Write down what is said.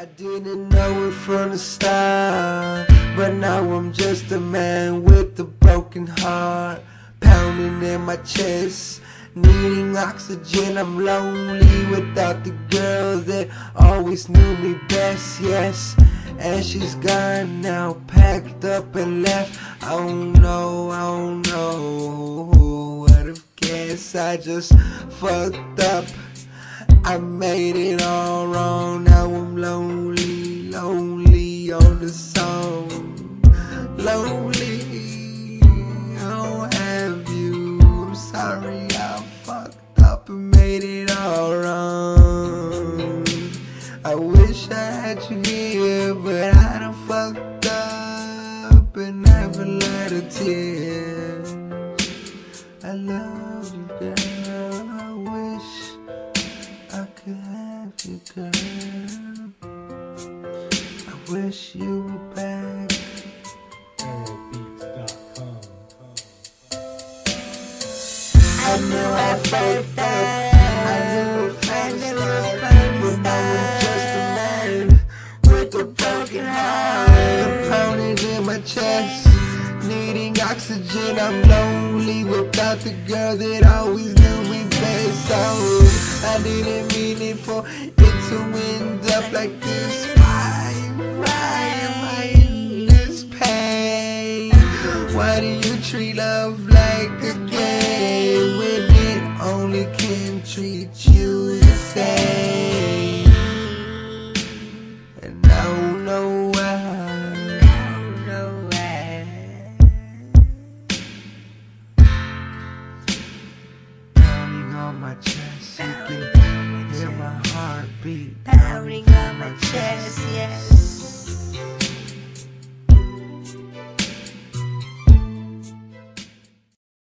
I didn't know it from the start, but now I'm just a man with a broken heart, pounding in my chest, needing oxygen. I'm lonely without the girl that always knew me best, yes. And she's gone now, packed up and left. I don't know, I don't know. What guess I just fucked up? I made it all wrong, on the song. Lonely, I don't have you. I'm sorry I fucked up and made it all wrong. I wish I had you here, but I done fucked up and never let a tear. I love you, girl. I wish I could have you, girl. I wish you were back. I knew I fucked up. I knew it from the start. But I was just a man with a broken heart. Pounding in my chest, needing oxygen. I'm lonely without the girl that always knew me best. So I didn't mean it for it to end up like this. You treat love like a game when it only can treat you the same? And I don't know why. I don't know why. Pounding on my chest, you can hear my heartbeat. Pounding on my chest, yes.